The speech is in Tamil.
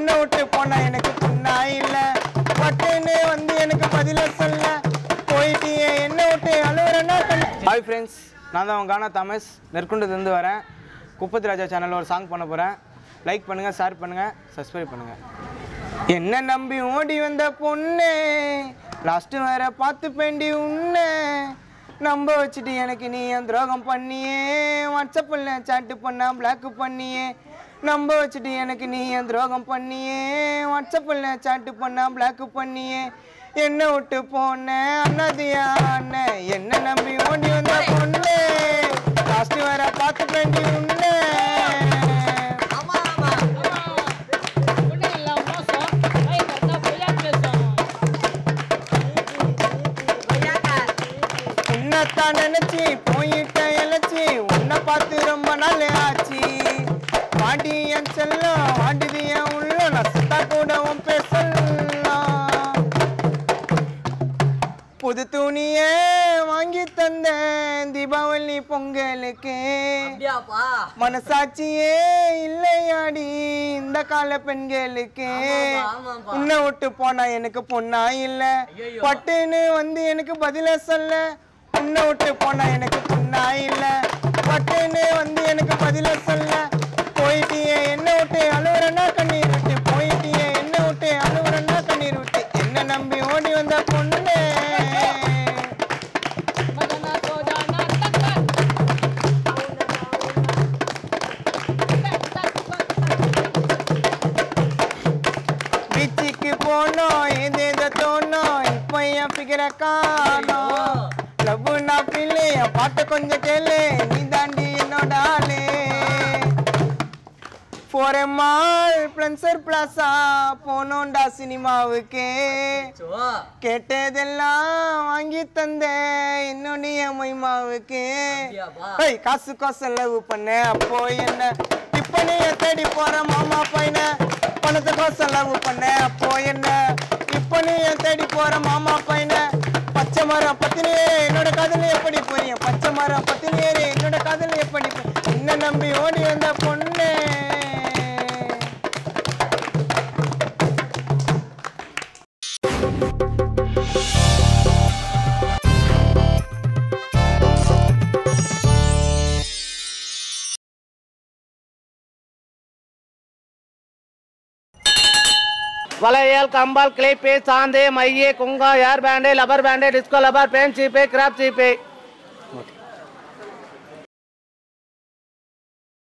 உன்னை விட்டு போனா எனக்கு புண்ணா இல்ல. பட்டுன்னு வந்து எனக்கு பதில சொல்ல. போயிட்டியே என்ன விட்டு அழுவுறேன்னா ஹாய் ஃப்ரெண்ட்ஸ் நான் தான் உங்க கானா தமஸ் நெற்குண்டத்துலேருந்து வரேன். குப்பத்து ராஜா சேனலில் ஒரு சாங் பண்ண போகிறேன் லைக் பண்ணுங்கள் ஷேர் பண்ணுங்கள் சப்ஸ்கிரைப் பண்ணுங்கள் என்ன நம்பி ஓடி வந்த பொண்ணு லாஸ்ட்டு வேற பார்த்து பெண்டி உன்னை. நம்ப வச்சுட்டு எனக்கு நீ என் துரோகம் பண்ணியே? வாட்ஸ்அப்பில் சாட்டு பண்ணா பிளாக் பண்ணியே? நம்ப வச்சுட்டு எனக்கு நீ என் துரோகம் பண்ணியே. வாட்ஸ்அப்பில் சாட்டு பண்ணா பிளாக் பண்ணியே. என்ன விட்டு போன அண்ணாதியா அண்ணன் என்ன நம்பி ஓடி வந்த பொண்ணு. லாஸ்ட்டு வேற பார்த்து பேசும் உன்னைத்தான் நினைச்சு போயிட்ட இழைச்சி உன்னை பார்த்து ரொம்ப நாள் ஆச்சு. வாடி என் செல்லம் வாண்டிது என் உள்ள நான் சுத்தா கூட உன் பேசலாம் புது துணியே வாங்கி தந்தேன் தீபாவளி பொங்கலுக்கு. மனசாட்சியே இல்லையாடி இந்த கால பெண்களுக்கு. உன்னை விட்டு போனா எனக்கு பொண்ணா இல்ல. பட்டுன்னு வந்து எனக்கு பதில சொல்ல. உன்னை விட்டு போனா பீச்சுக்கு போனோம் ஏதேதோ தோணும் இப்போ என் ஃபிகரை காணோம் லவ் நான் பிள்ளை பாட்டை கொஞ்சம் கேளு நீ தாண்டி என்னோட ஆளு. போற மால் பிளன்சர் பிளாசா போனோண்டா சினிமாவுக்கு. கேட்டதெல்லாம் வாங்கி தந்த என்னுடைய? ஏய் காசு காசு செலவு பண்ண அப்போ என்ன? இப்ப நீ தேடி போற மாமா பையன பணத்தை செலவு பண்ண. அப்போ என்ன? இப்ப நீ தேடி போற மாமா பையன பச்சை மரம் பத்தினியே என்னோட காதல் எப்படி போறீங்க பச்சை மரம் பத்தினியே என்னோட காதல் எப்படி என்ன நம்பி ஓடி வந்த பொண்ணு வளையல் கம்பால் கிளிப்பு சாந்து மைய குங்கா hair band rubber band disco rubber pan சீப்பு கிராப் சீப்பு.